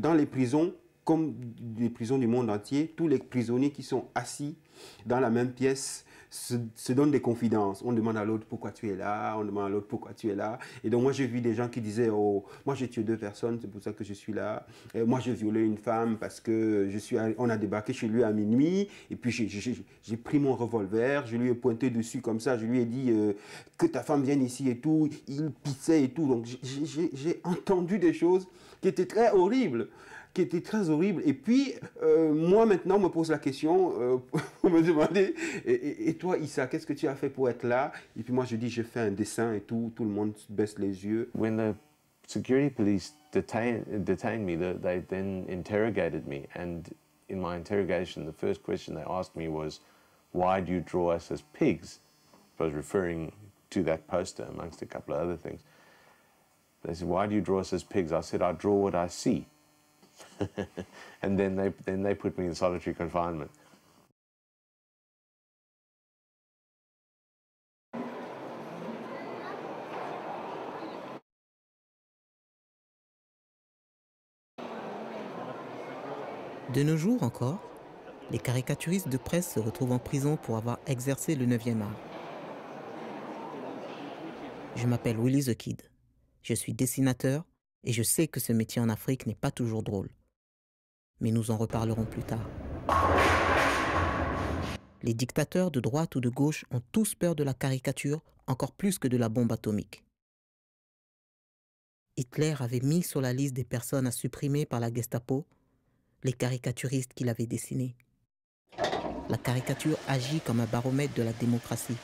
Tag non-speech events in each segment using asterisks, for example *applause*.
Dans les prisons, comme les prisons du monde entier, tous les prisonniers qui sont assis dans la même pièce se, donnent des confidences. On demande à l'autre pourquoi tu es là, on demande à l'autre pourquoi tu es là. Et donc moi j'ai vu des gens qui disaient oh moi j'ai tué deux personnes, c'est pour ça que je suis là. Moi j'ai violé une femme parce que je suis, on a débarqué chez lui à minuit et puis j'ai pris mon revolver, je lui ai pointé dessus comme ça, je lui ai dit euh, que ta femme vienne ici et tout. Il pissait et tout. Donc j'ai entendu des choses qui étaient très horribles qui était très horrible. Et puis, euh, moi maintenant, on me pose la question euh, *laughs* pour me demander, et, toi, Issa, qu'est-ce que tu as fait pour être là? Et puis moi, je dis, j'ai fait un dessin et tout, tout le monde baisse les yeux. When the security police detained, detained me, they then interrogated me. And in my interrogation, the first question they asked me was, why do you draw us as pigs? I was referring to that poster amongst a couple of other things. They said, why do you draw us as pigs? I said, I draw what I see. *laughs* and then they, then they put me in solitary confinement. De nos jours encore, les caricaturistes de presse se retrouvent en prison pour avoir exercé le 9e art. Je m'appelle Willy the Kid. Je suis dessinateur et je sais que ce métier en Afrique n'est pas toujours drôle mais nous en reparlerons plus tard. Les dictateurs de droite ou de gauche ont tous peur de la caricature encore plus que de la bombe atomique. Hitler avait mis sur la liste des personnes à supprimer par la Gestapo les caricaturistes qu'il avait dessinés. La caricature agit comme un baromètre de la démocratie.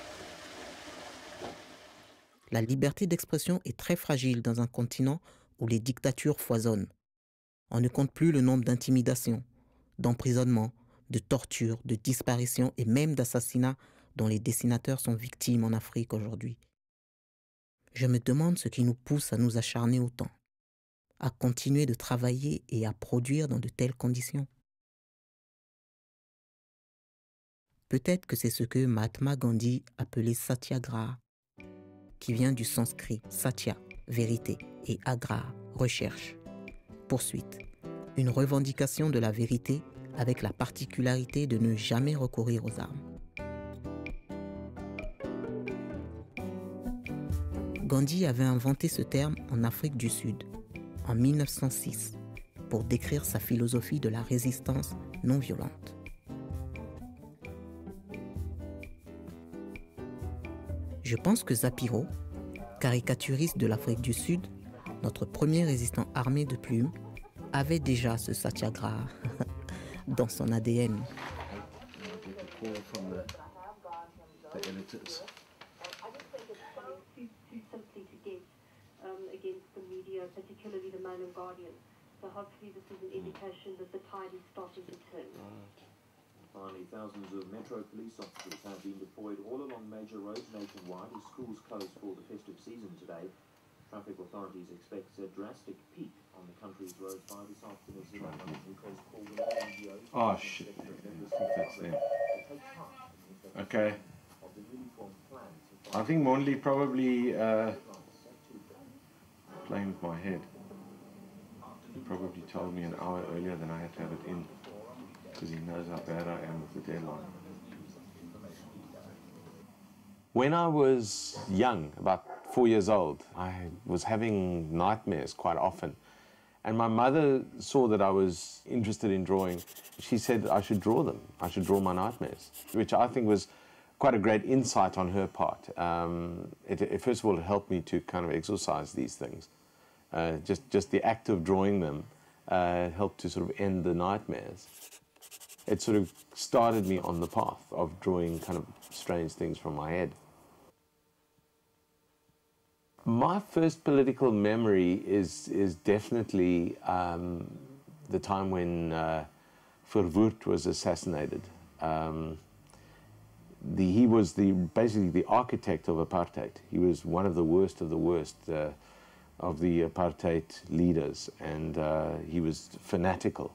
La liberté d'expression est très fragile dans un continent où les dictatures foisonnent. On ne compte plus le nombre d'intimidations, d'emprisonnements, de tortures, de disparitions et même d'assassinats dont les dessinateurs sont victimes en Afrique aujourd'hui. Je me demande ce qui nous pousse à nous acharner autant, à continuer de travailler et à produire dans de telles conditions. Peut-être que c'est ce que Mahatma Gandhi appelait satyagraha, qui vient du sanskrit satya, vérité, et agra, recherche poursuite, une revendication de la vérité avec la particularité de ne jamais recourir aux armes. Gandhi avait inventé ce terme en Afrique du Sud en 1906 pour décrire sa philosophie de la résistance non violente. Je pense que Zapiro, caricaturiste de l'Afrique du Sud, notre premier résistant armé de plumes, avait déjà ce satyagraha *laughs* dans son ADN. So hopefully this is an indication that the tide is starting to turn. Finally, thousands of Metro police officers have been deployed all along major roads nationwide as schools close for the festive season today. Traffic authorities expect a drastic peak on the country's roads by this afternoon. Oh shit, I think that's them. Okay. I think Monley probably uh, playing with my head. He probably told me an hour earlier than I had to have it in because he knows how bad I am with the deadline. When I was young, about four years old, I was having nightmares quite often. And my mother saw that I was interested in drawing. She said I should draw them. I should draw my nightmares, which I think was quite a great insight on her part. Um, it, it, first of all, it helped me to kind of exorcise these things. Uh, just, just the act of drawing them uh, helped to sort of end the nightmares. It sort of started me on the path of drawing kind of strange things from my head. My first political memory is is definitely um, the time when uh, was assassinated. Um, the, he was the basically the architect of apartheid. He was one of the worst of the worst uh, of the apartheid leaders, and uh, he was fanatical.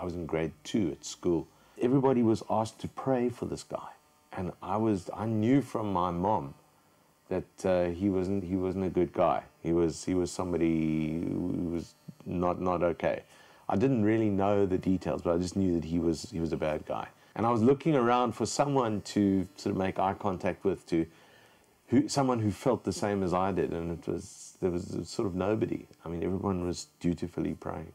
I was in grade two at school. Everybody was asked to pray for this guy, and I was I knew from my mom that uh, he wasn't he wasn't a good guy. He was he was somebody who was not, not okay. I didn't really know the details, but I just knew that he was, he was a bad guy. And I was looking around for someone to sort of make eye contact with, to who, someone who felt the same as I did, and it was, there was sort of nobody. I mean, everyone was dutifully praying.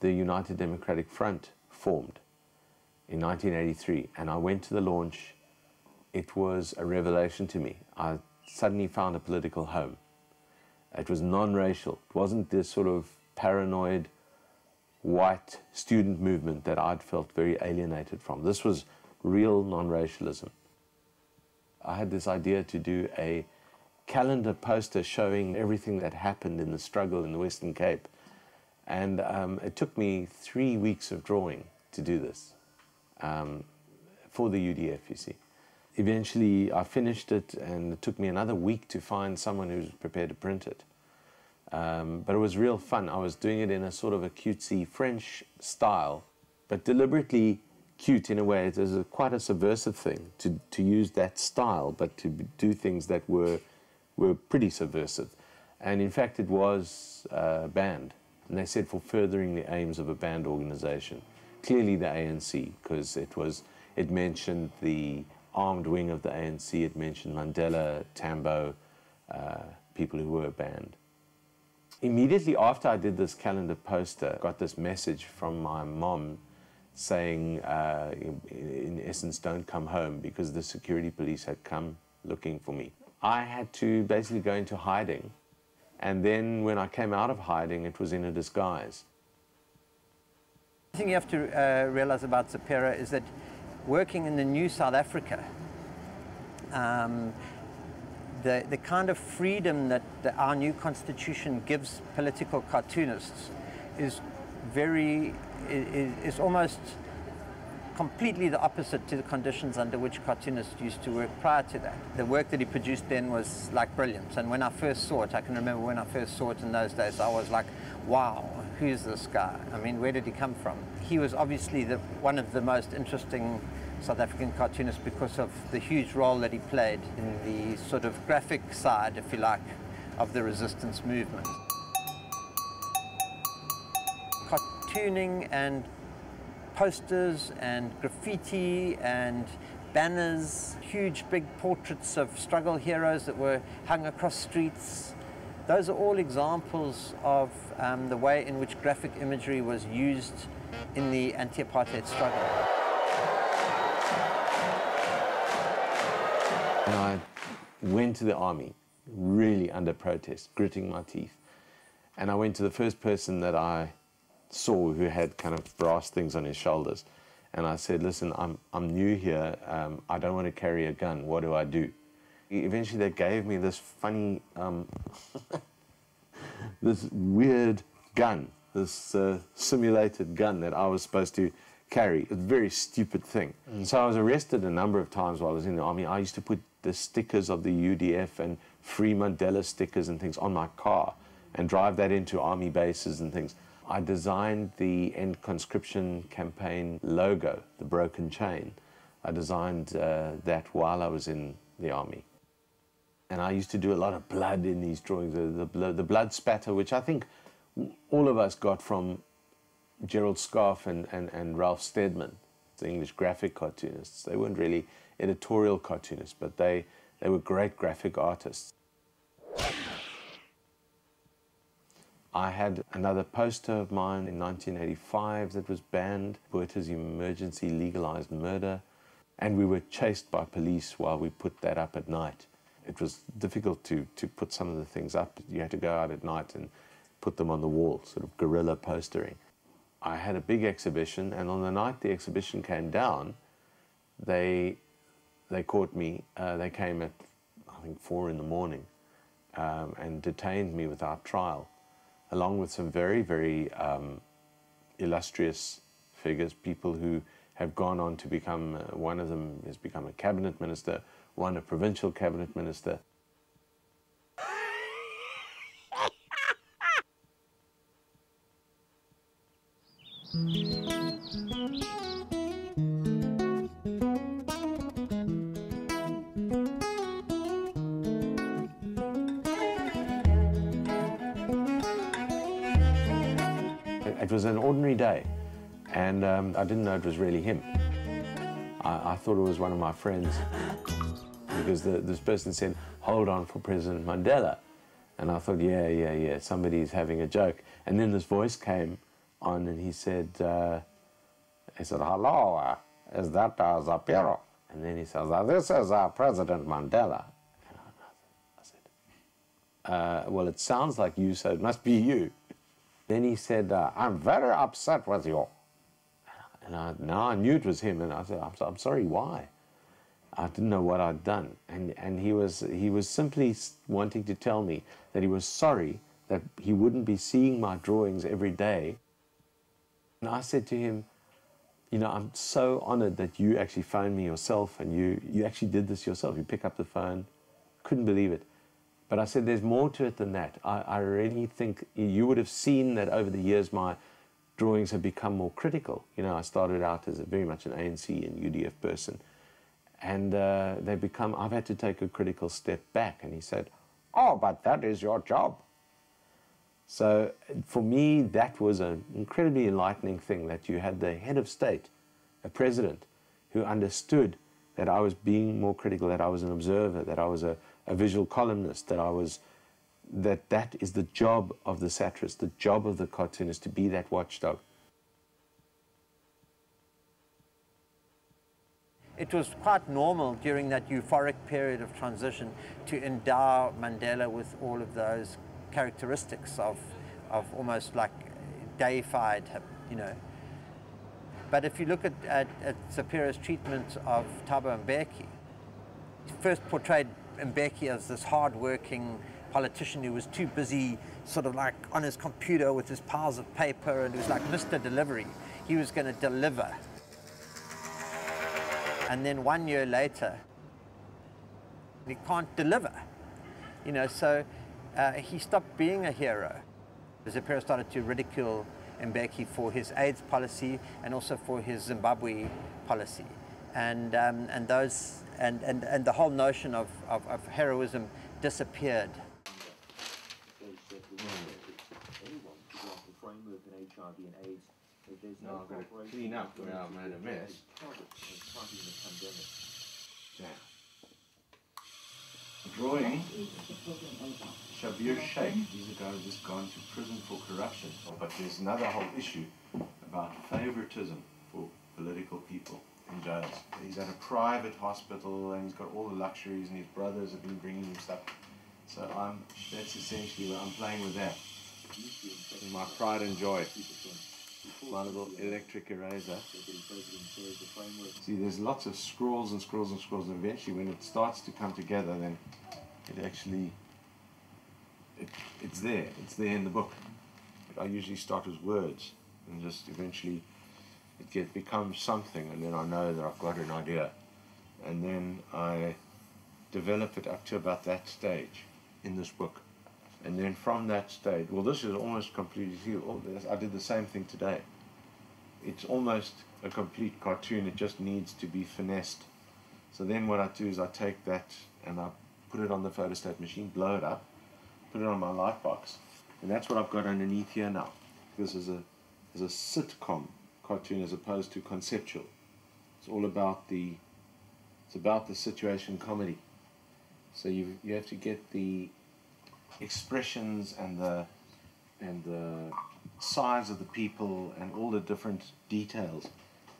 The United Democratic Front formed in 1983, and I went to the launch. It was a revelation to me. I suddenly found a political home. It was non racial, it wasn't this sort of paranoid white student movement that I'd felt very alienated from. This was real non racialism. I had this idea to do a calendar poster showing everything that happened in the struggle in the Western Cape. And um, it took me three weeks of drawing to do this um, for the UDF, you see. Eventually, I finished it, and it took me another week to find someone who was prepared to print it. Um, but it was real fun. I was doing it in a sort of a cutesy French style, but deliberately cute in a way. It was a, quite a subversive thing to, to use that style, but to do things that were, were pretty subversive. And in fact, it was uh, banned. And they said for furthering the aims of a banned organization clearly the ANC because it was it mentioned the armed wing of the ANC. It mentioned Mandela, Tambo, uh, people who were banned. Immediately after I did this calendar poster, I got this message from my mom saying, uh, in, in essence, don't come home because the security police had come looking for me. I had to basically go into hiding. And then when I came out of hiding, it was in a disguise. The thing you have to uh, realize about Zapiro is that working in the new South Africa, um, the, the kind of freedom that the, our new constitution gives political cartoonists is very, is, is almost completely the opposite to the conditions under which cartoonists used to work prior to that. The work that he produced then was like brilliant. And when I first saw it, I can remember when I first saw it in those days, I was like, wow, who's this guy? I mean, where did he come from? He was obviously the, one of the most interesting South African cartoonists because of the huge role that he played in the sort of graphic side, if you like, of the resistance movement. Cartooning and posters and graffiti and banners, huge big portraits of struggle heroes that were hung across streets, those are all examples of um, the way in which graphic imagery was used in the anti-apartheid struggle. And I went to the army, really under protest, gritting my teeth. And I went to the first person that I saw who had kind of brass things on his shoulders. And I said, listen, I'm, I'm new here. Um, I don't want to carry a gun. What do I do? Eventually, they gave me this funny, um, *laughs* this weird gun, this uh, simulated gun that I was supposed to carry. A very stupid thing. Mm. So I was arrested a number of times while I was in the army. I used to put the stickers of the UDF and Free Mandela stickers and things on my car and drive that into army bases and things. I designed the end conscription campaign logo, the broken chain. I designed uh, that while I was in the army and I used to do a lot of blood in these drawings, the, the, the blood spatter, which I think all of us got from Gerald Scarfe and, and, and Ralph Steadman, the English graphic cartoonists. They weren't really editorial cartoonists, but they, they were great graphic artists. I had another poster of mine in 1985 that was banned, Botha's Emergency Legalized Murder, and we were chased by police while we put that up at night it was difficult to, to put some of the things up. You had to go out at night and put them on the wall, sort of guerrilla postering. I had a big exhibition, and on the night the exhibition came down, they, they caught me. Uh, they came at, I think, four in the morning um, and detained me without trial, along with some very, very um, illustrious figures, people who have gone on to become, uh, one of them has become a cabinet minister, one a provincial cabinet minister. *laughs* was an ordinary day, and um, I didn't know it was really him. I, I, thought it was one of my friends because the, this person said, hold on for President Mandela. And I thought, yeah, yeah, yeah, somebody's having a joke. And then this voice came on and he said, uh, he said, hello, uh, is that uh, Zapiro? And then he says, uh, this is uh, President Mandela. And I, I said, uh, well, it sounds like you, so it must be you. Then he said, uh, I'm very upset with you. And I, now I knew it was him, and I said, I'm, I'm sorry, why? I didn't know what I'd done. And, and he, was, he was simply wanting to tell me that he was sorry that he wouldn't be seeing my drawings every day. And I said to him, you know, I'm so honored that you actually phoned me yourself and you, you actually did this yourself. You pick up the phone. Couldn't believe it. But I said, there's more to it than that. I, I really think you would have seen that over the years my drawings have become more critical. You know, I started out as a very much an ANC and UDF person. And uh, they become, I've had to take a critical step back. And he said, oh, but that is your job. So for me, that was an incredibly enlightening thing that you had the head of state, a president, who understood that I was being more critical, that I was an observer, that I was a, a visual columnist, that I was that that is the job of the satirist, the job of the cartoonist to be that watchdog. It was quite normal during that euphoric period of transition to endow Mandela with all of those characteristics of, of almost like deified, you know. But if you look at, at, at treatment of Thabo Mbeki, first portrayed Mbeki as this hard-working politician who was too busy sort of like on his computer with his piles of paper and was like Mr. Delivery. He was going to deliver. And then one year later, he can't deliver. You know, so uh, he stopped being a hero. Zapiro started to ridicule Mbeki for his AIDS policy and also for his Zimbabwe policy. And, um, and, those, and, and, and the whole notion of, of, of heroism disappeared. No, I've got to clean up where I made a mess. Drawing Schabir Shaik. These are guys just gone to prison for corruption. But there's another whole issue about favoritism for political people in jails. He's at a private hospital and he's got all the luxuries and his brothers have been bringing him stuff. So I'm, that's essentially where I'm playing with that. my pride and joy. My little electric eraser. See, there's lots of scrolls and scrolls and scrolls, and eventually, when it starts to come together, then it actually it, it's there. It's there in the book. I usually start with words, and just eventually it becomes something, and then I know that I've got an idea, and then I develop it up to about that stage in this book. And then from that stage, well, this is almost completely, I did the same thing today. It's almost a complete cartoon, it just needs to be finessed. So then what I do is I take that and I put it on the photostat machine, blow it up, put it on my light box, and that's what I've got underneath here now. This is a, is a sitcom cartoon as opposed to conceptual. It's all about the, it's about the situation comedy. So you, you have to get the expressions and the and the size of the people and all the different details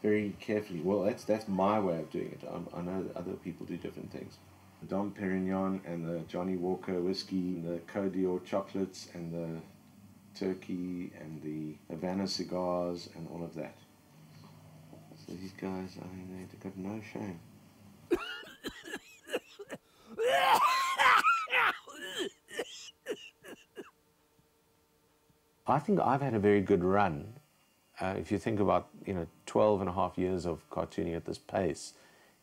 very carefully. Well, that's that's my way of doing it. I'm, i know that other people do different things. The Dom Perignon and the Johnnie Walker whiskey, and the d'Or chocolates and the turkey and the Havana cigars and all of that. So these guys, I mean, they've got no shame. I think I've had a very good run. Uh, if you think about, you know, 12 and a half years of cartooning at this pace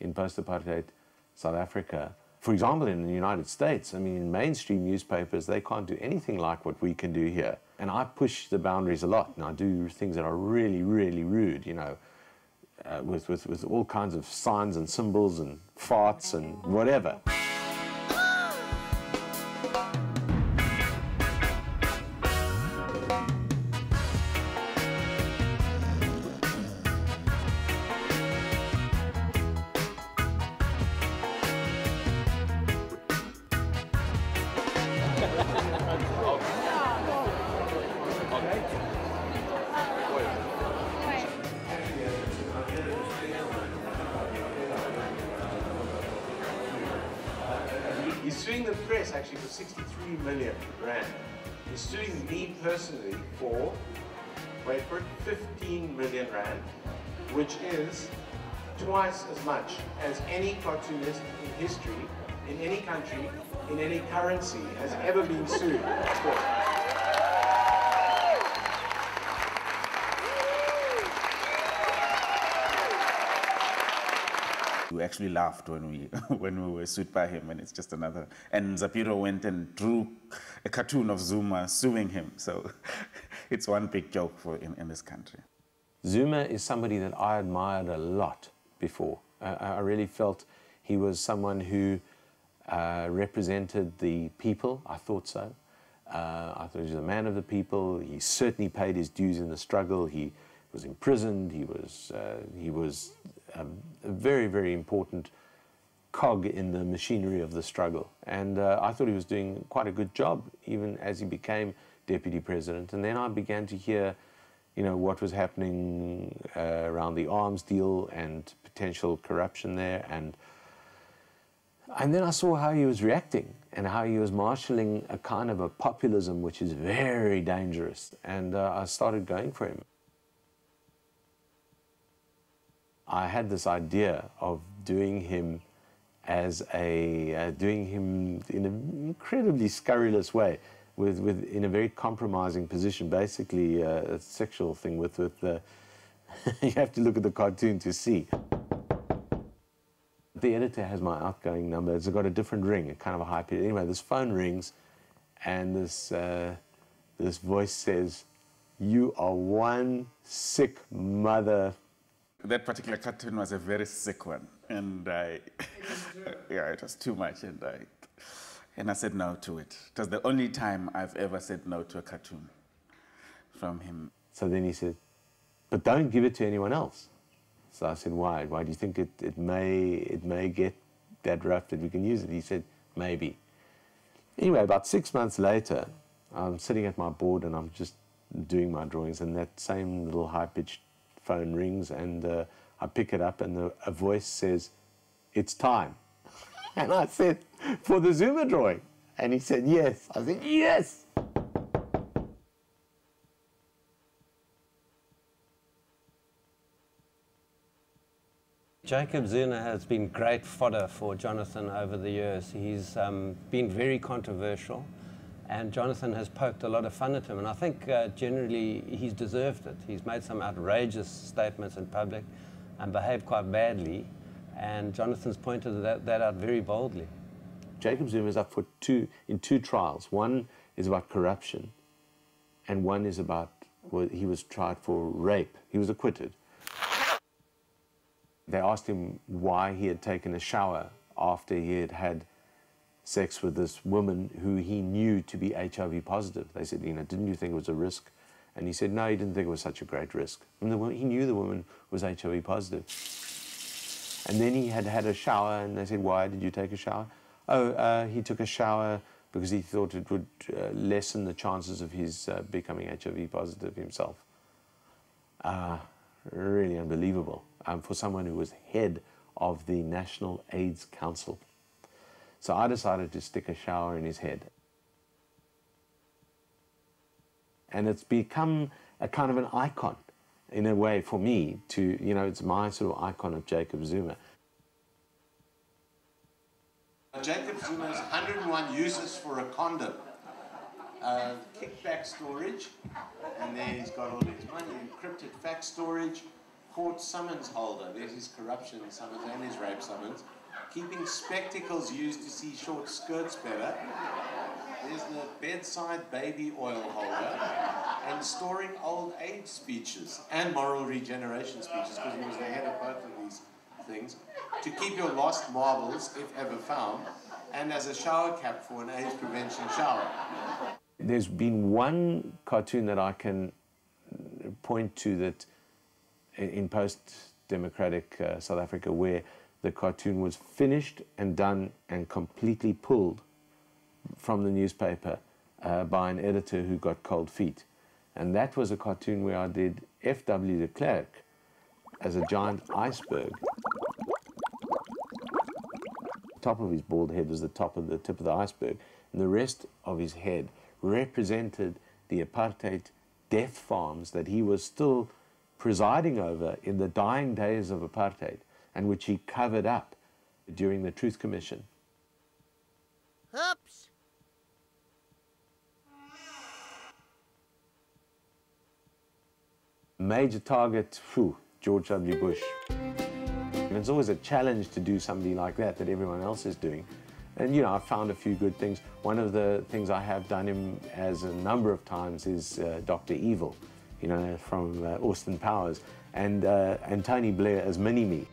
in post-apartheid South Africa, for example, in the United States, I mean, in mainstream newspapers, they can't do anything like what we can do here. And I push the boundaries a lot, and I do things that are really, really rude, you know, uh, with, with, with all kinds of signs and symbols and farts and whatever. Any cartoonist in history, in any country, in any currency has ever been sued for. We actually laughed when we *laughs* when we were sued by him, and it's just another. And Zapiro went and drew a cartoon of Zuma suing him. So *laughs* it's one big joke for in, in this country. Zuma is somebody that I admired a lot before. Uh, I really felt he was someone who uh, represented the people. I thought so. Uh, I thought he was a man of the people. He certainly paid his dues in the struggle. He was imprisoned. He was uh, he was a, a, very very important cog in the machinery of the struggle. And uh, I thought he was doing quite a good job, even as he became deputy president. And then I began to hear, you know, what was happening uh, around the arms deal and potential corruption there and and then I saw how he was reacting and how he was marshalling a kind of a populism which is very dangerous. And uh, I started going for him. I had this idea of doing him as a uh, doing him in an incredibly scurrilous way, with, with in a very compromising position, basically uh, a sexual thing. With with uh, *laughs* you have to look at the cartoon to see the editor has my outgoing number. It's got a different ring, a kind of a high pitch. Anyway, this phone rings, and this uh, this voice says, "You are one sick mother." That particular cartoon was a very sick one, and I, *laughs* yeah, it was too much, and I, and I said no to it. It was the only time I've ever said no to a cartoon from him. So then he said, "But don't give it to anyone else." So I said, why? Why do you think it, it, may, it may get that rough that we can use it? He said, maybe. Anyway, about six months later, I'm sitting at my board and I'm just doing my drawings, and that same little high pitched phone rings, and uh, I pick it up, and the, a voice says, It's time. *laughs* and I said, For the Zuma drawing. And he said, Yes. I said, Yes. Jacob Zuma has been great fodder for Jonathan over the years. He's um, been very controversial, and Jonathan has poked a lot of fun at him. And I think uh, generally he's deserved it. He's made some outrageous statements in public and behaved quite badly, and Jonathan's pointed that, that out very boldly. Jacob Zuma is up for two in two trials. One is about corruption, and one is about well, he was tried for rape. He was acquitted. They asked him why he had taken a shower after he had had sex with this woman who he knew to be HIV positive. They said, you know, didn't you think it was a risk? And he said, no, he didn't think it was such a great risk. And the, he knew the woman was HIV positive. And then he had had a shower, and they said, why did you take a shower? Oh, uh, he took a shower because he thought it would uh, lessen the chances of his uh, becoming HIV positive himself. Uh, really unbelievable um, for someone who was head of the National AIDS Council. So I decided to stick a shower in his head. And it's become a kind of an icon in a way for me to, you know, it's my sort of icon of Jacob Zuma. Jacob Zuma's 101 uses for a condom. Uh, kickback storage, and then he's got all his money, encrypted fax storage, court summons holder, there's his corruption summons and his rape summons, keeping spectacles used to see short skirts better, there's the bedside baby oil holder, and storing old age speeches and moral regeneration speeches, because he was the head of both of these things, to keep your lost marbles, if ever found, and as a shower cap for an AIDS prevention shower. There's been one cartoon that I can point to that in post-democratic uh, South Africa where the cartoon was finished and done and completely pulled from the newspaper uh, by an editor who got cold feet. And that was a cartoon where I did F.W. de Klerk as a giant iceberg. top of his bald head was the top of the tip of the iceberg, and the rest of his head represented the apartheid death farms that he was still presiding over in the dying days of apartheid and which he covered up during the Truth Commission. Oops. Major target, whew, George W. Bush. And it's always a challenge to do something like that that everyone else is doing. And, you know, I've found a few good things. One of the things I have done him as a number of times is uh, Dr. Evil, you know, from uh, Austin Powers, and, uh, and Tony Blair as Mini-Me.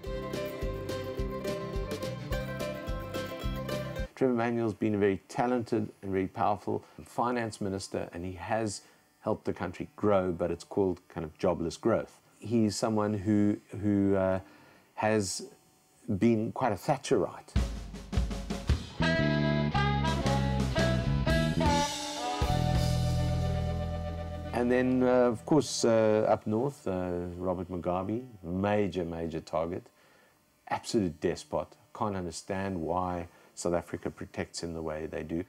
Trevor Manuel's been a very talented and very powerful finance minister, and he has helped the country grow, but it's called kind of jobless growth. He's someone who, who uh, has been quite a Thatcherite. And then, uh, of course, uh, up north, uh, Robert Mugabe, major, major target, absolute despot. Can't understand why South Africa protects him the way they do.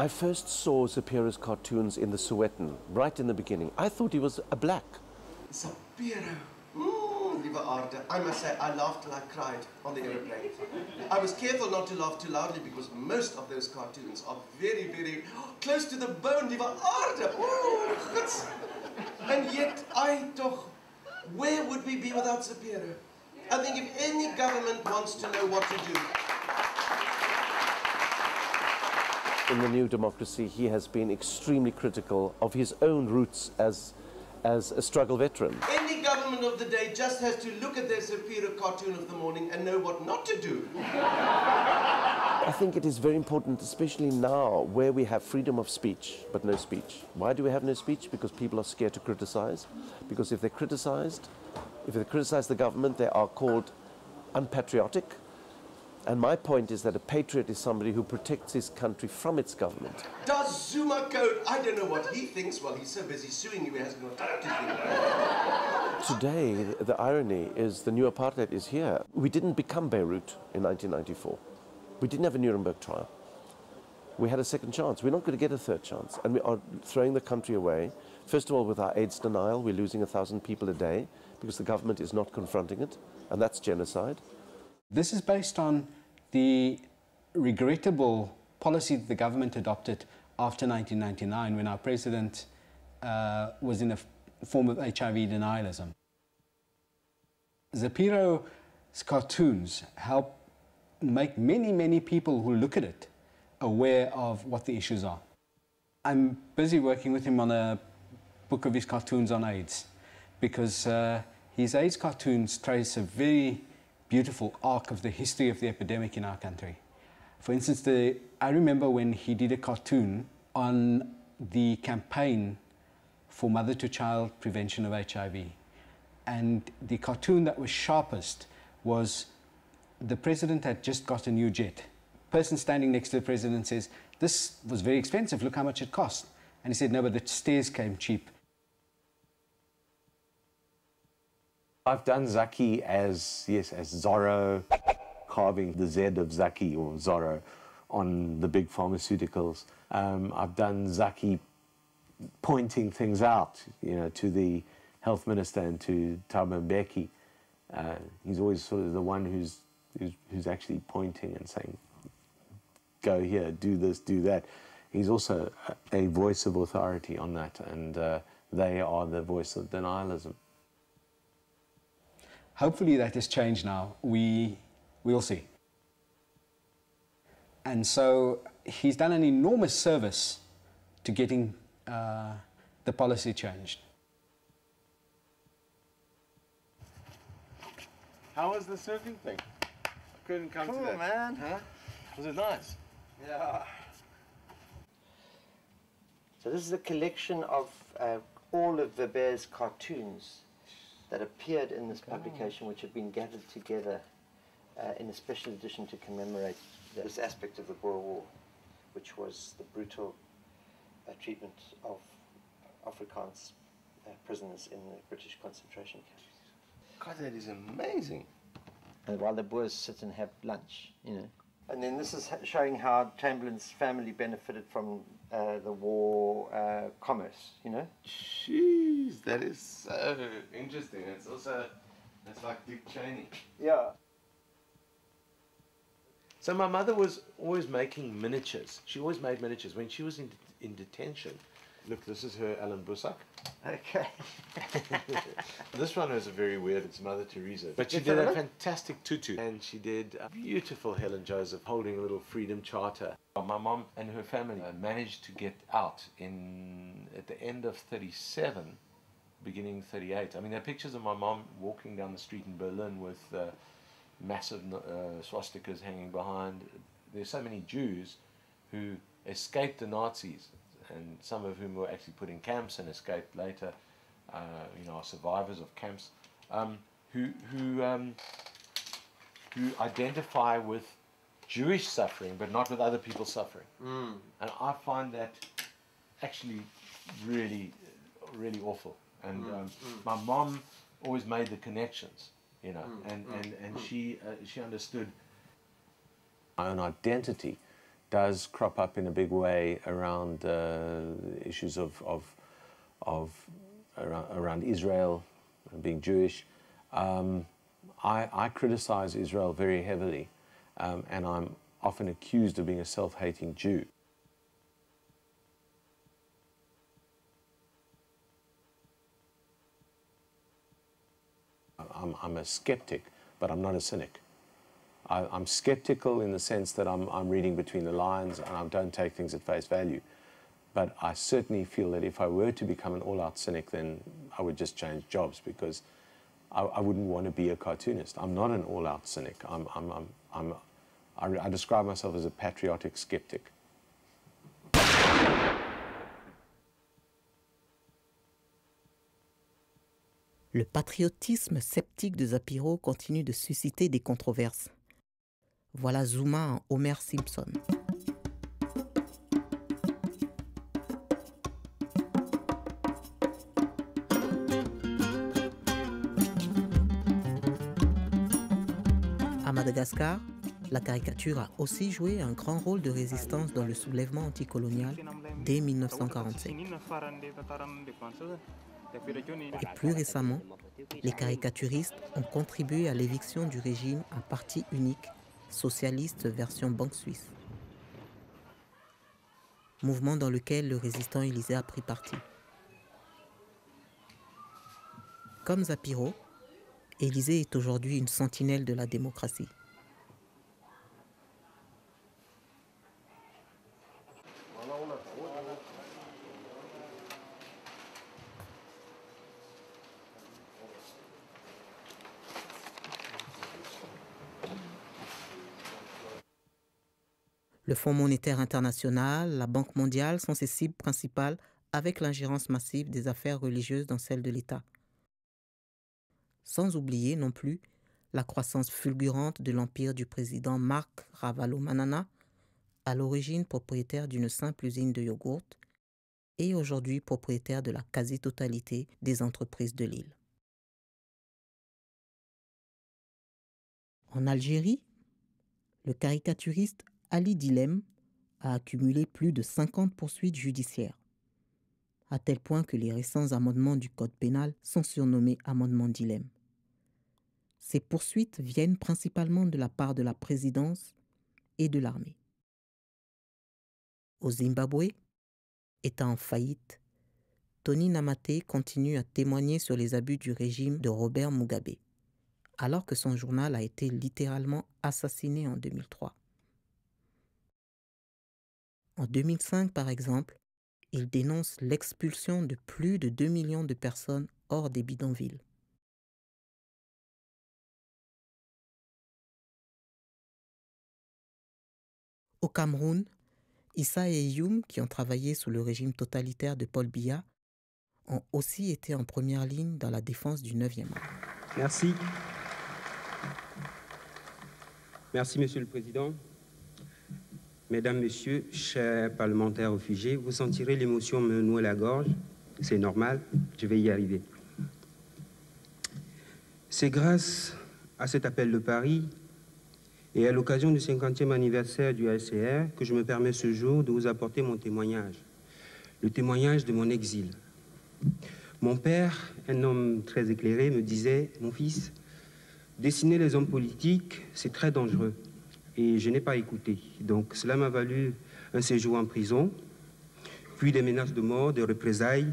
I first saw Zapiro's cartoons in the Sowetan, right in the beginning. I thought he was a black. Lieve aarde. I must say, I laughed till I cried on the aeroplane. I was careful not to laugh too loudly because most of those cartoons are very, very close to the bone, lieve aarde. Ooh. And yet, I toch, where would we be without Zapiro? I think if any government wants to know what to do, In the New Democracy, he has been extremely critical of his own roots as, as a struggle veteran. any government of the day just has to look at their Zapiro cartoon of the morning and know what not to do. I think it is very important, especially now where we have freedom of speech but no speech. Why do we have no speech? Because people are scared to criticize. Because if they're criticized, if they criticize the government, they are called unpatriotic. And my point is that a patriot is somebody who protects his country from its government. Does Zuma Code? I don't know what he thinks. Well, he's so busy suing you, he hasn't got time to think. Today, the, the irony is the new apartheid is here. We didn't become Beirut in 1994. We didn't have a Nuremberg trial. We had a second chance. We're not going to get a third chance. And we are throwing the country away. First of all, with our AIDS denial, we're losing a thousand people a day because the government is not confronting it, and that's genocide. This is based on the regrettable policy that the government adopted after 1999 when our president uh, was in a form of HIV denialism. Zapiro's cartoons help make many, many people who look at it aware of what the issues are. I'm busy working with him on a book of his cartoons on AIDS because uh, his AIDS cartoons trace a very beautiful arc of the history of the epidemic in our country. For instance, the, I remember when he did a cartoon on the campaign for mother to child prevention of HIV. And the cartoon that was sharpest was the president had just got a new jet. Person standing next to the president says, This was very expensive, look how much it cost. And he said, No, but the stairs came cheap. I've done Zackie as, yes, as Zorro, carving the Z of Zackie or Zorro on the big pharmaceuticals. Um, I've done Zackie pointing things out, you know, to the health minister and to Thabo Mbeki. Uh, he's always sort of the one who's, who's, who's actually pointing and saying, go here, do this, do that. He's also a, voice of authority on that, and uh, they are the voice of denialism. Hopefully that has changed now. We we'll see. And so he's done an enormous service to getting uh, the policy changed. How was the surfing thing? I couldn't come Cool, to that. man. Huh? Was it nice? Yeah. So this is a collection of uh, all of Weber's cartoons that appeared in this publication, which have been gathered together uh, in a special edition to commemorate this aspect of the Boer War, which was the brutal uh, treatment of Afrikaans uh, prisoners in the British concentration camps. God, that is amazing. And while the Boers sit and have lunch, you know. And then this is showing how Chamberlain's family benefited from uh, the war uh, commerce, you know. Jeez, that is so interesting. It's also, it's like Dick Cheney. Yeah. So my mother was always making miniatures. She always made miniatures. When she was in, in detention, look, this is her Allan Boesak. Okay. *laughs* This one was very weird. It's Mother Teresa. But she Let's did a a fantastic tutu. And she did a beautiful Helen Joseph holding a little freedom charter. My mom and her family uh, managed to get out in at the end of 37, beginning 38. I mean, there are pictures of my mom walking down the street in Berlin with uh, massive uh, swastikas hanging behind. There's so many Jews who escaped the Nazis, and some of whom were actually put in camps and escaped later. Uh, you know, are survivors of camps, um, who who um, who identify with Jewish suffering, but not with other people's suffering. Mm. And I find that actually really, really awful. And Mm, um, mm. my mom always made the connections, you know, Mm, and, mm, and, and mm. she, uh, she understood. My own identity does crop up in a big way around uh, issues of, of, of around, around Israel, and being Jewish. Um, I, I criticize Israel very heavily, um, and I'm often accused of being a self hating Jew. I'm, I'm a skeptic, but I'm not a cynic. I, I'm skeptical in the sense that I'm, I'm reading between the lines and I don't take things at face value. But I certainly feel that if I were to become an all out cynic, then I would just change jobs because I, I wouldn't want to be a cartoonist. I'm not an all out cynic. I'm, I'm, I'm, I'm, I, I describe myself as a patriotic skeptic. Le patriotisme sceptique de Zapiro continue de susciter des controverses. Voilà Zuma en Homer Simpson. À Madagascar, la caricature a aussi joué un grand rôle de résistance dans le soulèvement anticolonial dès 1947. Et plus récemment, les caricaturistes ont contribué à l'éviction du régime à parti unique, socialiste version Banque suisse. Mouvement dans lequel le résistant Élysée a pris parti. Comme Zapiro, Élysée est aujourd'hui une sentinelle de la démocratie. Le Fonds monétaire international, la Banque mondiale sont ses cibles principales avec l'ingérence massive des affaires religieuses dans celles de l'État. Sans oublier non plus la croissance fulgurante de l'empire du président Marc Ravalomanana, à l'origine propriétaire d'une simple usine de yogourt et aujourd'hui propriétaire de la quasi-totalité des entreprises de l'île. En Algérie, le caricaturiste Ali Dilem a accumulé plus de 50 poursuites judiciaires, à tel point que les récents amendements du Code pénal sont surnommés amendements Dilem. Ces poursuites viennent principalement de la part de la présidence et de l'armée. Au Zimbabwe, État en faillite, Tony Namate continue à témoigner sur les abus du régime de Robert Mugabe, alors que son journal a été littéralement assassiné en 2003. En 2005, par exemple, il dénonce l'expulsion de plus de 2 millions de personnes hors des bidonvilles. Au Cameroun, Issa et Youm, qui ont travaillé sous le régime totalitaire de Paul Biya, ont aussi été en première ligne dans la défense du 9e art. Merci. Merci, Monsieur le Président. Mesdames, Messieurs, chers parlementaires réfugiés, vous sentirez l'émotion me nouer la gorge. C'est normal, je vais y arriver. C'est grâce à cet appel de Paris et à l'occasion du 50e anniversaire du ACR que je me permets ce jour de vous apporter mon témoignage, le témoignage de mon exil. Mon père, un homme très éclairé, me disait, mon fils, dessiner les hommes politiques, c'est très dangereux et je n'ai pas écouté. Donc cela m'a valu un séjour en prison, puis des menaces de mort, des représailles,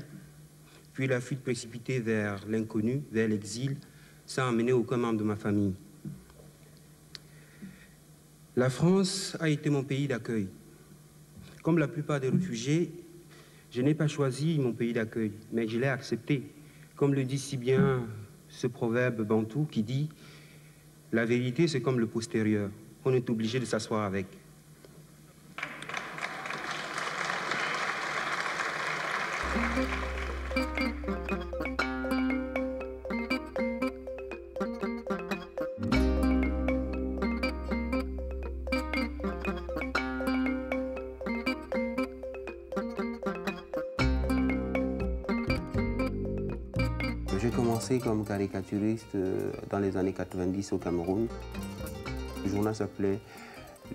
puis la fuite précipitée vers l'inconnu, vers l'exil, sans emmener aucun membre de ma famille. La France a été mon pays d'accueil. Comme la plupart des réfugiés, je n'ai pas choisi mon pays d'accueil, mais je l'ai accepté. Comme le dit si bien ce proverbe bantou qui dit La vérité, c'est comme le postérieur on est obligé de s'asseoir avec. J'ai commencé comme caricaturiste euh, dans les années 90 au Cameroun. Le journal s'appelait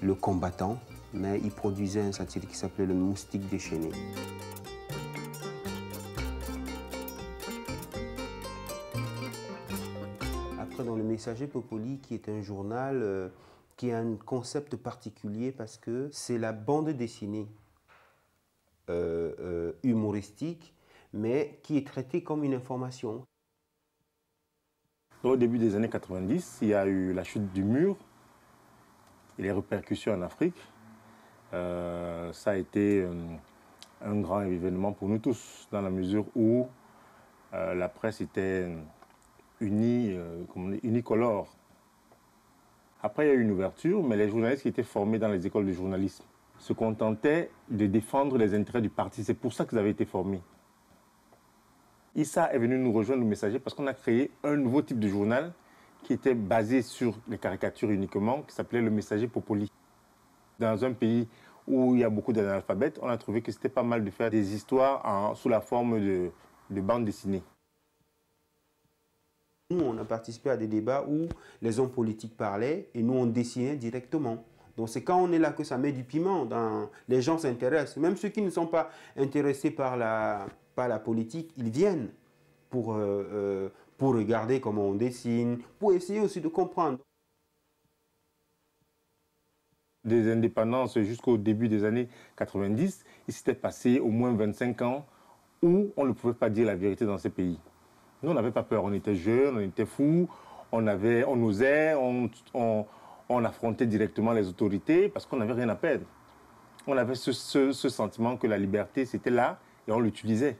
Le Combattant, mais il produisait un satire qui s'appelait Le Moustique déchaîné. Après, dans Le Messager Popoli, qui est un journal euh, qui a un concept particulier parce que c'est la bande dessinée euh, euh, humoristique, mais qui est traitée comme une information. Au début des années 90, il y a eu la chute du mur et les répercussions en Afrique. Euh, ça a été euh, un grand événement pour nous tous, dans la mesure où euh, la presse était unie, comme unicolore. Après, il y a eu une ouverture, mais les journalistes qui étaient formés dans les écoles de journalisme se contentaient de défendre les intérêts du parti. C'est pour ça qu'ils avaient été formés. Issa est venu nous rejoindre, nous messager, parce qu'on a créé un nouveau type de journal qui était basé sur les caricatures uniquement, qui s'appelait le messager Popoli. Dans un pays où il y a beaucoup d'analphabètes, on a trouvé que c'était pas mal de faire des histoires sous la forme de, de bandes dessinées. Nous, on a participé à des débats où les hommes politiques parlaient et nous, on dessinait directement. Donc c'est quand on est là que ça met du piment. Les gens s'intéressent. Même ceux qui ne sont pas intéressés par la, par la politique, ils viennent pour, euh, euh, pour regarder comment on dessine, pour essayer aussi de comprendre. Des indépendances jusqu'au début des années 90, il s'était passé au moins 25 ans où on ne pouvait pas dire la vérité dans ces pays. Nous, on n'avait pas peur, on était jeunes, on était fous, on, avait, on osait, on, on, on affrontait directement les autorités parce qu'on n'avait rien à perdre. On avait ce sentiment que la liberté, c'était là et on l'utilisait.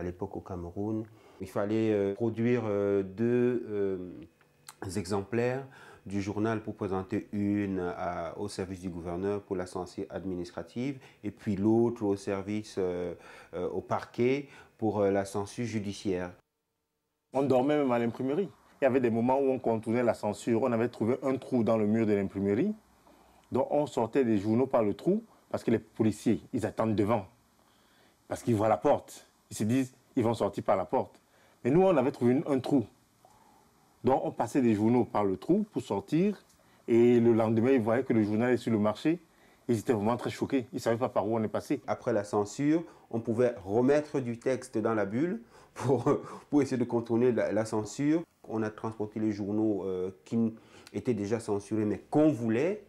À l'époque au Cameroun. Il fallait euh, produire euh, deux euh, exemplaires du journal pour présenter une au service du gouverneur pour la censure administrative et puis l'autre au service au parquet pour la censure judiciaire. On dormait même à l'imprimerie. Il y avait des moments où on contournait la censure. On avait trouvé un trou dans le mur de l'imprimerie. Donc on sortait des journaux par le trou parce que les policiers, ils attendent devant. Parce qu'ils voient la porte. Ils se disent, ils vont sortir par la porte. Mais nous, on avait trouvé un trou. Donc, on passait des journaux par le trou pour sortir. Et le lendemain, ils voyaient que le journal est sur le marché. Ils étaient vraiment très choqués. Ils ne savaient pas par où on est passé. Après la censure, on pouvait remettre du texte dans la bulle pour, *laughs* pour essayer de contourner la, la censure. On a transporté les journaux euh, qui étaient déjà censurés, mais qu'on voulait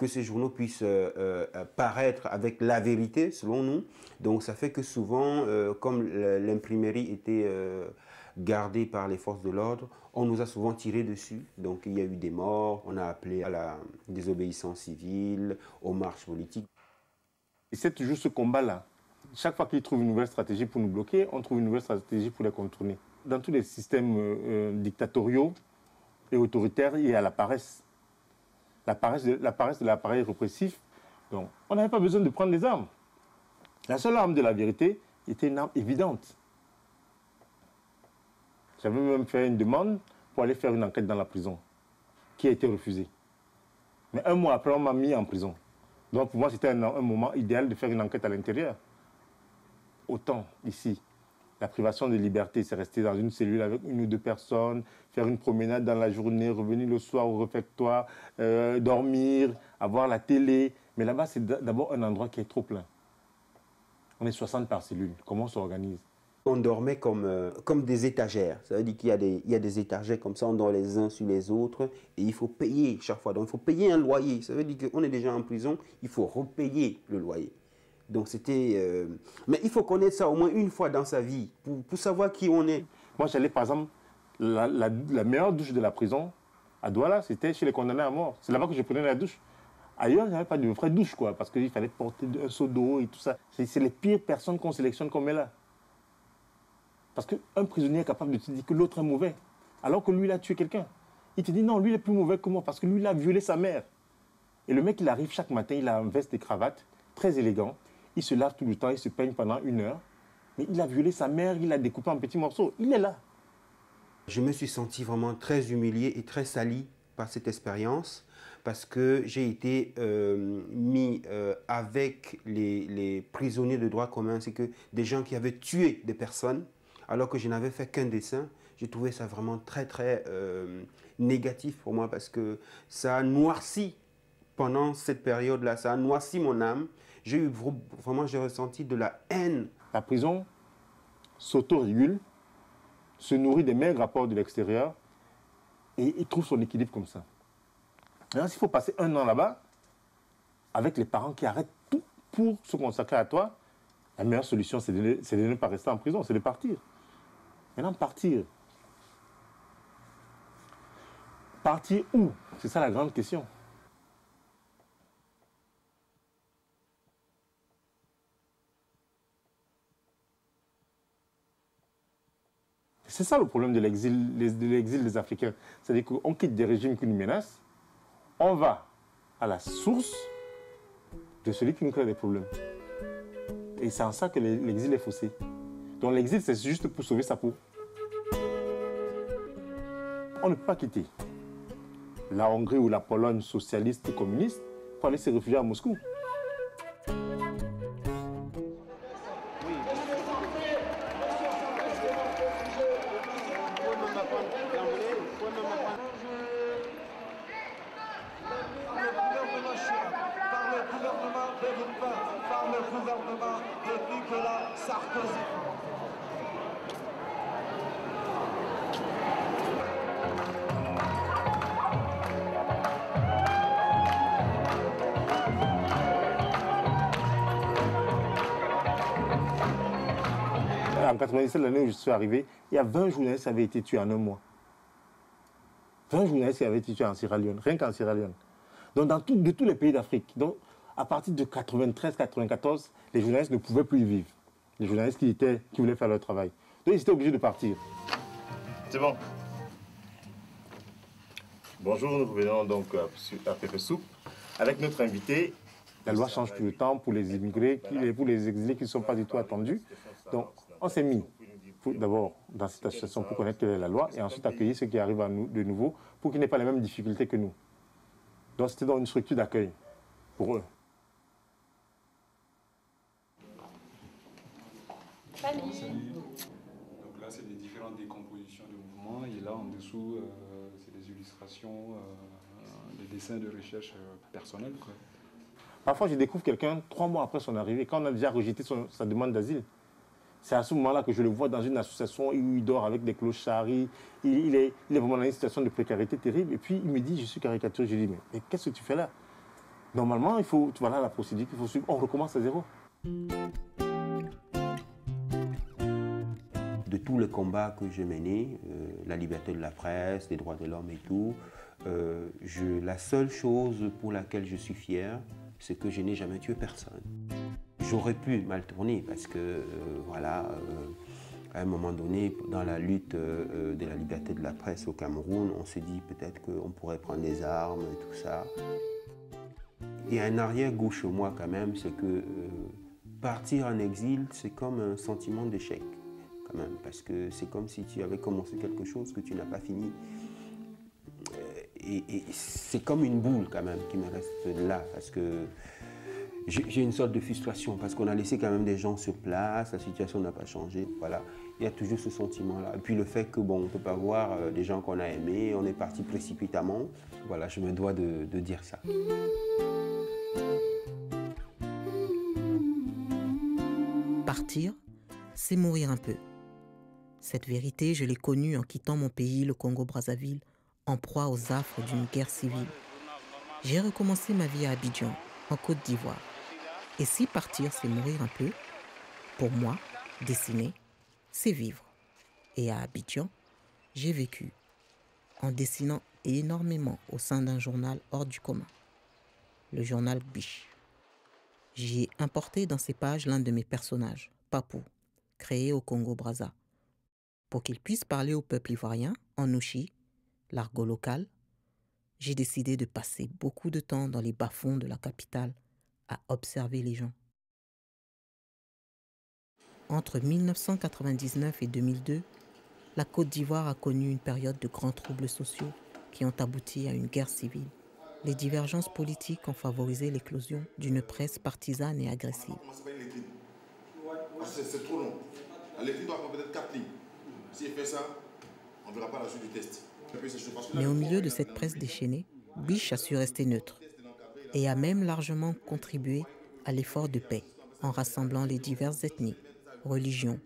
que ces journaux puissent euh, euh, paraître avec la vérité, selon nous. Donc ça fait que souvent, euh, comme l'imprimerie était gardée par les forces de l'ordre, on nous a souvent tiré dessus. Donc il y a eu des morts, on a appelé à la désobéissance civile, aux marches politiques. Et c'est toujours ce combat-là. Chaque fois qu'ils trouvent une nouvelle stratégie pour nous bloquer, on trouve une nouvelle stratégie pour les contourner. Dans tous les systèmes dictatoriaux et autoritaires, il y a la paresse la paresse de, l'appareil répressif. Donc, on n'avait pas besoin de prendre les armes. La seule arme de la vérité était une arme évidente. J'avais même fait une demande pour aller faire une enquête dans la prison, qui a été refusée. Mais un mois après, on m'a mis en prison. Donc pour moi, c'était un, moment idéal de faire une enquête à l'intérieur. Autant ici, la privation de liberté, c'est rester dans une cellule avec une ou deux personnes, faire une promenade dans la journée, revenir le soir au réfectoire, euh, dormir, avoir la télé. Mais là-bas, c'est d'abord un endroit qui est trop plein. On est 60 par cellule. Comment on s'organise? On dormait comme, euh, comme des étagères. Ça veut dire qu'il y, y a des étagères comme ça, on dort les uns sur les autres et il faut payer chaque fois. Donc il faut payer un loyer. Ça veut dire qu'on est déjà en prison, il faut repayer le loyer. Donc c'était... Euh, mais il faut connaître ça au moins une fois dans sa vie pour, pour savoir qui on est. Moi, j'allais par exemple, la, la, meilleure douche de la prison à Douala, c'était chez les condamnés à mort. C'est là-bas que je prenais la douche. Ailleurs, il n'y avait pas de vraie douche, quoi, parce qu'il fallait porter un seau d'eau et tout ça. C'est les pires personnes qu'on sélectionne qu'on met là. Parce qu'un prisonnier est capable de te dire que l'autre est mauvais, alors que lui, il a tué quelqu'un. Il te dit non, lui, il est plus mauvais que moi, parce que lui, il a violé sa mère. Et le mec, il arrive chaque matin, il a un veste et cravate, très élégant il se lave tout le temps, il se peigne pendant une heure. Mais il a violé sa mère, il l'a découpé en petits morceaux. Il est là. Je me suis senti vraiment très humilié et très sali par cette expérience parce que j'ai été euh, mis euh, avec les, prisonniers de droit commun, c'est que des gens qui avaient tué des personnes alors que je n'avais fait qu'un dessin. J'ai trouvé ça vraiment très très euh, négatif pour moi parce que ça a noirci pendant cette période-là, ça a noirci mon âme j'ai eu vraiment j'ai ressenti de la haine. La prison s'auto-régule, se nourrit des mêmes rapports de l'extérieur et il trouve son équilibre comme ça. Maintenant, s'il faut passer un an là-bas, avec les parents qui arrêtent tout pour se consacrer à toi, la meilleure solution, c'est de, ne pas rester en prison, c'est de partir. Maintenant, partir. Partir où? C'est ça la grande question. C'est ça le problème de l'exil des Africains. C'est-à-dire qu'on quitte des régimes qui nous menacent, on va à la source de celui qui nous crée des problèmes. Et c'est en ça que l'exil est faussé. Donc l'exil, c'est juste pour sauver sa peau. On ne peut pas quitter la Hongrie ou la Pologne socialiste communiste pour aller se réfugier à Moscou. En 97, l'année où je suis arrivé, il y a 20 journalistes qui avaient été tués en un mois. 20 journalistes qui avaient été tués en Sierra Leone, rien qu'en Sierra Leone. Donc, dans de tous les pays d'Afrique. Donc, à partir de 93-94, les journalistes ne pouvaient plus y vivre. Les journalistes qui, étaient, qui voulaient faire leur travail. Donc, ils étaient obligés de partir. C'est bon. Bonjour, nous revenons donc à Pépé Soupe avec notre invité. La loi change tout le temps pour les immigrés, pour les exilés qui ne sont pas du tout attendus. Donc, on s'est mis d'abord dans cette association pour connaître la loi et ensuite accueillir ceux qui arrivent à nous de nouveau pour qu'ils n'aient pas les mêmes difficultés que nous. Donc c'était dans une structure d'accueil pour eux. Salut. Donc là, c'est des différentes décompositions de mouvements et là, en dessous, euh, c'est des illustrations, euh, des dessins de recherche euh, personnels. Parfois, je découvre quelqu'un trois mois après son arrivée, quand on a déjà rejeté sa demande d'asile. C'est à ce moment-là que je le vois dans une association où il dort avec des clochards. Il, est, vraiment dans une situation de précarité terrible. Et puis il me dit, je suis caricature. Je lui dis, mais, qu'est-ce que tu fais là? Normalement, il faut, voilà la procédure qu'il faut suivre. On recommence à zéro. De tous les combats que j'ai menés, euh, la liberté de la presse, les droits de l'homme et tout, euh, la seule chose pour laquelle je suis fier, c'est que je n'ai jamais tué personne. J'aurais pu mal tourner parce que, euh, voilà, euh, à un moment donné, dans la lutte euh, de la liberté de la presse au Cameroun, on s'est dit peut-être qu'on pourrait prendre des armes et tout ça. Il y a un arrière-goût chez moi quand même, c'est que partir en exil, c'est comme un sentiment d'échec quand même, parce que c'est comme si tu avais commencé quelque chose que tu n'as pas fini. Et, et c'est comme une boule quand même qui me reste là, parce que j'ai une sorte de frustration parce qu'on a laissé quand même des gens sur place, la situation n'a pas changé. Voilà, il y a toujours ce sentiment-là. Et puis le fait que bon, on peut pas voir euh, des gens qu'on a aimés, on est parti précipitamment. Voilà, je me dois de dire ça. Partir, c'est mourir un peu. Cette vérité, je l'ai connue en quittant mon pays, le Congo-Brazzaville, en proie aux affres d'une guerre civile. J'ai recommencé ma vie à Abidjan, en Côte d'Ivoire. Et si partir, c'est mourir un peu, pour moi, dessiner, c'est vivre. Et à Abidjan, j'ai vécu en dessinant énormément au sein d'un journal hors du commun, le journal Biche. J'y ai importé dans ces pages l'un de mes personnages, Papou, créé au Congo-Brazza, pour qu'il puisse parler au peuple ivoirien en Nouchi, l'argot local. J'ai décidé de passer beaucoup de temps dans les bas-fonds de la capitale à observer les gens. Entre 1999 et 2002, la Côte d'Ivoire a connu une période de grands troubles sociaux qui ont abouti à une guerre civile. Les divergences politiques ont favorisé l'éclosion d'une presse partisane et agressive. C'est trop long. La lecture doit avoir peut-être 4 lignes. S'il fait ça, on ne verra pas la suite du test. Mais au milieu de cette presse déchaînée, Biche a su rester neutre et a même largement contribué à l'effort de paix en rassemblant les diverses ethnies, religions,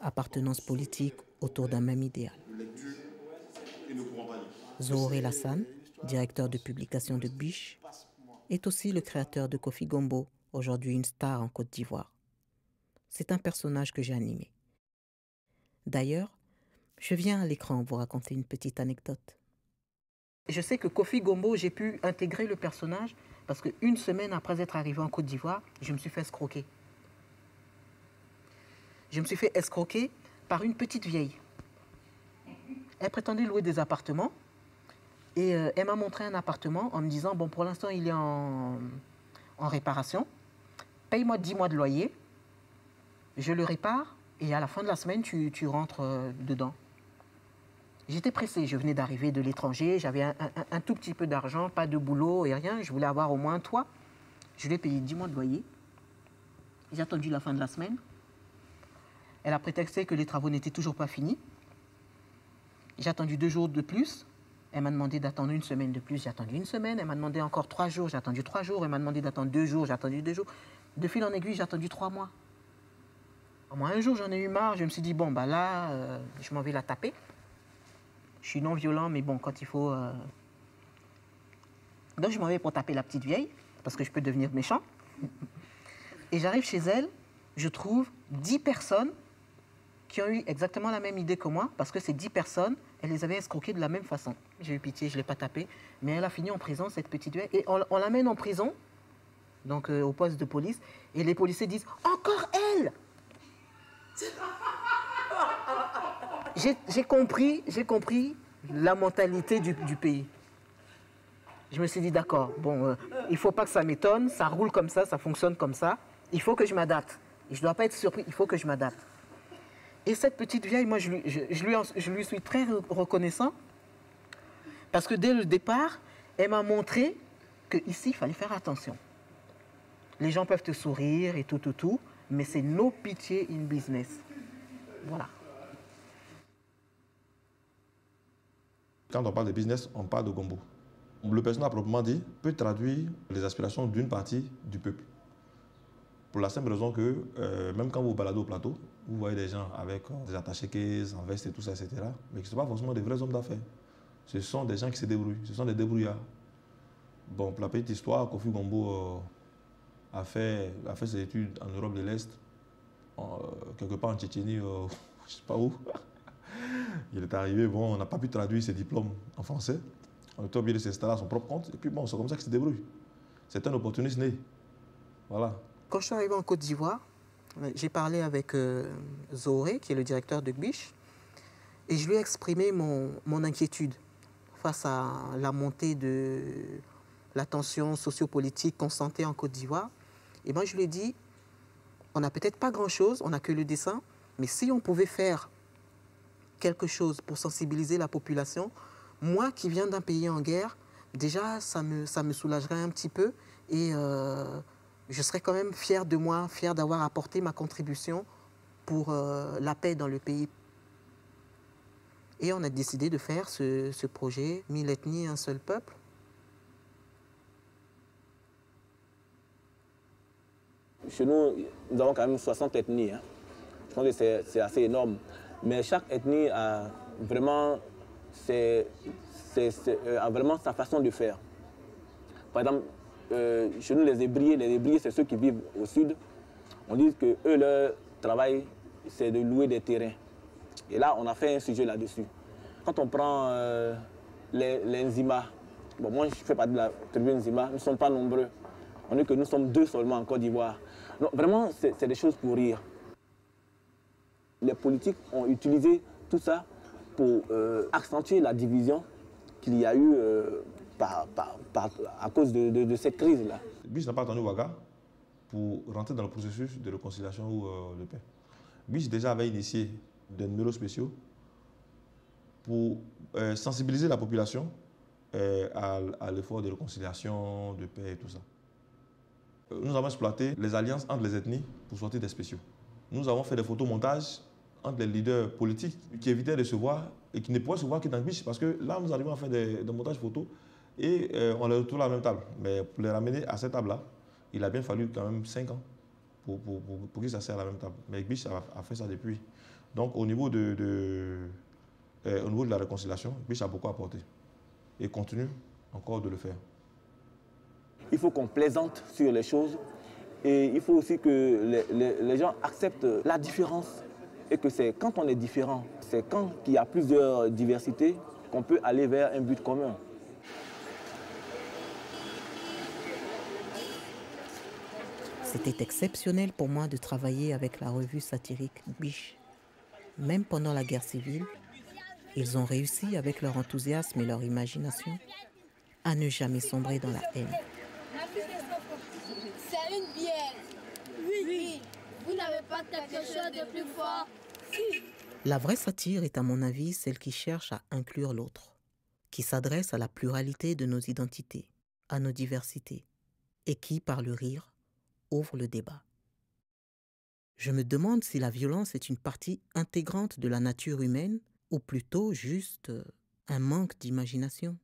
appartenances politiques autour d'un même idéal. Zohore Lassan, directeur de publication de Biche, est aussi le créateur de Kofi Gombo, aujourd'hui une star en Côte d'Ivoire. C'est un personnage que j'ai animé. D'ailleurs, je viens à l'écran vous raconter une petite anecdote. Je sais que Kofi Gombo, j'ai pu intégrer le personnage parce qu'une semaine après être arrivé en Côte d'Ivoire, je me suis fait escroquer. Je me suis fait escroquer par une petite vieille. Elle prétendait louer des appartements et euh, elle m'a montré un appartement en me disant Bon, pour l'instant, il est en, en réparation. Paye-moi 10 mois de loyer. Je le répare et à la fin de la semaine, tu, rentres euh, dedans. J'étais pressé, je venais d'arriver de l'étranger, j'avais un, tout petit peu d'argent, pas de boulot et rien, je voulais avoir au moins un toit. Je lui ai payé 10 mois de loyer. J'ai attendu la fin de la semaine. Elle a prétexté que les travaux n'étaient toujours pas finis. J'ai attendu deux jours de plus. Elle m'a demandé d'attendre une semaine de plus. J'ai attendu une semaine. Elle m'a demandé encore trois jours. J'ai attendu trois jours. Elle m'a demandé d'attendre deux jours. J'ai attendu deux jours. De fil en aiguille, j'ai attendu trois mois. Moi, un jour, j'en ai eu marre. Je me suis dit, bon, bah là, euh, je m'en vais la taper. Je suis non violent, mais bon, quand il faut. euh, Donc, je m'en vais pour taper la petite vieille, parce que je peux devenir méchant. Et j'arrive chez elle, je trouve 10 personnes qui ont eu exactement la même idée que moi, parce que ces 10 personnes, elle les avait escroquées de la même façon. J'ai eu pitié, je ne l'ai pas tapée, mais elle a fini en prison, cette petite vieille. Et on, l'amène en prison, donc euh, au poste de police, et les policiers disent Encore elle J'ai j'ai compris, compris la mentalité du, pays. Je me suis dit, d'accord, bon, euh, il ne faut pas que ça m'étonne, ça roule comme ça, ça fonctionne comme ça. Il faut que je m'adapte. Je ne dois pas être surpris, il faut que je m'adapte. Et cette petite vieille, moi, je lui, je- lui suis très re- reconnaissant parce que dès le départ, elle m'a montré qu'ici, il fallait faire attention. Les gens peuvent te sourire et tout, tout, tout, mais c'est no pitié in business. Voilà. Quand on parle de business, on parle de gombo. Le personnage proprement dit peut traduire les aspirations d'une partie du peuple. Pour la simple raison que euh, même quand vous baladez au plateau, vous voyez des gens avec euh, des attachés caisses, en veste et tout ça, etc. Mais qui ne sont pas forcément des vrais hommes d'affaires. Ce sont des gens qui se débrouillent, ce sont des débrouillards. Bon, pour la petite histoire, Kofi Gombo euh, a, fait, a fait ses études en Europe de l'Est, quelque part en Tchétchénie, *laughs* je ne sais pas où. Il est arrivé, bon, on n'a pas pu traduire ses diplômes en français. On était obligé de s'installer à son propre compte. Et puis bon, c'est comme ça qu'il se débrouille. C'est un opportuniste né. Voilà. Quand je suis arrivé en Côte d'Ivoire, j'ai parlé avec euh, Zoé, qui est le directeur de Gbiche, et je lui ai exprimé mon, mon inquiétude face à la montée de la tension sociopolitique constatée en Côte d'Ivoire. Et moi, je lui ai dit, on n'a peut-être pas grand-chose, on n'a que le dessin, mais si on pouvait faire quelque chose pour sensibiliser la population, moi qui viens d'un pays en guerre, déjà, ça me, ça me soulagerait un petit peu et euh, je serais quand même fier de moi, fier d'avoir apporté ma contribution pour euh, la paix dans le pays. Et on a décidé de faire ce, ce projet, Mille ethnies, un seul peuple. Chez nous, nous avons quand même 60 ethnies. Hein. Je pense que c'est assez énorme. Mais chaque ethnie a vraiment, euh, a vraiment sa façon de faire. Par exemple, euh, chez nous, les ébriers, les ébriers, c'est ceux qui vivent au sud. On dit que eux, leur travail, c'est de louer des terrains. Et là, on a fait un sujet là-dessus. Quand on prend euh, les, Nzima, bon, moi, je fais partie de la tribu Nzima, nous ne sommes pas nombreux. On dit que nous sommes deux seulement en Côte d'Ivoire. Vraiment, c'est des choses pour rire. Les politiques ont utilisé tout ça pour euh, accentuer la division qu'il y a eu euh, à cause de, cette crise-là. Biche n'a pas attendu Ouaga pour rentrer dans le processus de réconciliation ou euh, de paix. Biche déjà avait initié des numéros spéciaux pour sensibiliser la population à, l'effort de réconciliation, de paix et tout ça. Nous avons exploité les alliances entre les ethnies pour sortir des spéciaux. Nous avons fait des photomontages entre les leaders politiques qui évitaient de se voir et qui ne pouvaient se voir que dans le parce que là, nous arrivons à faire des, montages photos et euh, on les retrouve à la même table. Mais pour les ramener à cette table-là, il a bien fallu quand même 5 ans pour, pour, pour, qu'ils s'asseyent à la même table. Mais Biche a, fait ça depuis. Donc au niveau de, de euh, au niveau de la réconciliation, Biche a beaucoup apporté et continue encore de le faire. Il faut qu'on plaisante sur les choses et il faut aussi que les, gens acceptent la différence et que c'est quand on est différent, c'est quand il y a plusieurs diversités qu'on peut aller vers un but commun. C'était exceptionnel pour moi de travailler avec la revue satirique Biche. Même pendant la guerre civile, ils ont réussi avec leur enthousiasme et leur imagination à ne jamais sombrer dans la haine. C'est une bière. Oui, oui. Vous n'avez pas quelque chose de plus fort? La vraie satire est à mon avis celle qui cherche à inclure l'autre, qui s'adresse à la pluralité de nos identités, à nos diversités, et qui, par le rire, ouvre le débat. Je me demande si la violence est une partie intégrante de la nature humaine ou plutôt juste un manque d'imagination.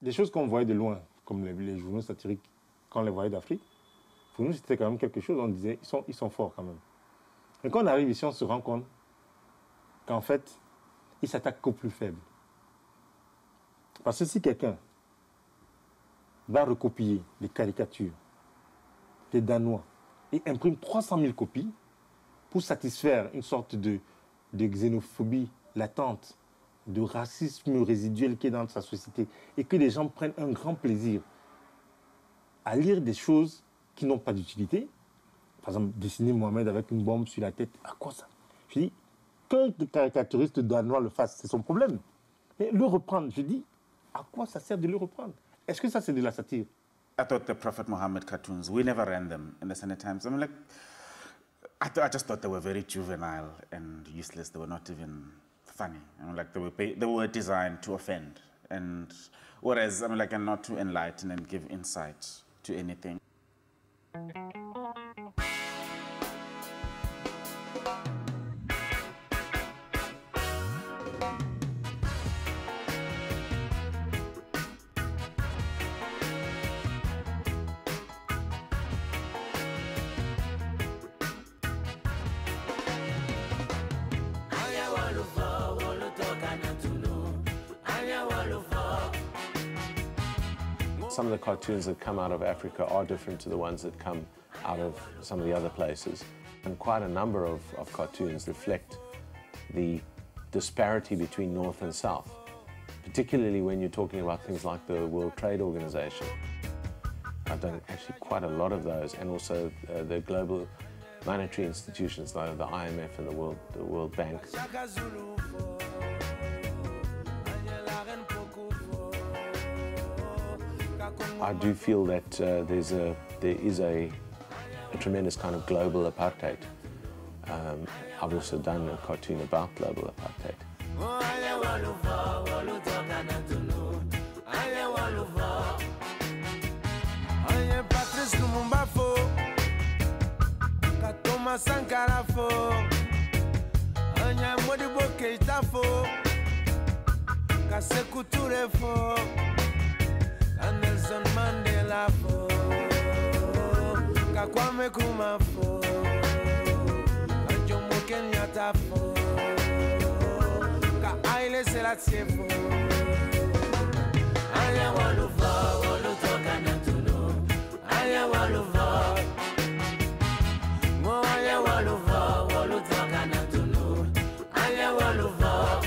Des choses qu'on voyait de loin, comme les, journaux satiriques, quand on les voyait d'Afrique, pour nous c'était quand même quelque chose, on disait, ils sont, forts quand même. Mais quand on arrive ici, on se rend compte qu'en fait, ils s'attaquent qu'aux plus faibles. Parce que si quelqu'un va recopier les caricatures des Danois et imprime 300 000 copies pour satisfaire une sorte de xénophobie latente, de racisme résiduel qui est dans sa société, et que les gens prennent un grand plaisir à lire des choses qui n'ont pas d'utilité. Par exemple, dessiner Mohamed avec une bombe sur la tête, à quoi ça? Je dis, qu'un caricaturiste danois le fasse, c'est son problème. Mais le reprendre, je dis, à quoi ça sert de le reprendre? Est-ce que ça, c'est de la satire? I thought the Prophet cartoons, we never ran them in the Sunday Times. I like, I just thought they were very juvenile and useless. They were not even funny. I mean, like, they were, they were designed to offend. And whereas, I mean, like, and not to enlighten and give insight to anything. Cartoons that come out of Africa are different to the ones that come out of some of the other places. And quite a number of, of cartoons reflect the disparity between North and South, particularly when you're talking about things like the World Trade Organization. I've done actually quite a lot of those, and also uh, the global monetary institutions like the IMF and the World, the World Bank. I do feel that uh, there's a, there is a, a tremendous kind of global apartheid. Um, I've also done a cartoon about global apartheid. Nelson Mandela fo. Ka Kwame Nkrumah fo. Ka Jomo Kenyatta fo. Ka Haile Selassie fo. Anya walufa walutoka na tunu Anya walufa Mo anya walufa walutoka na tunu Anya walufa